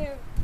you.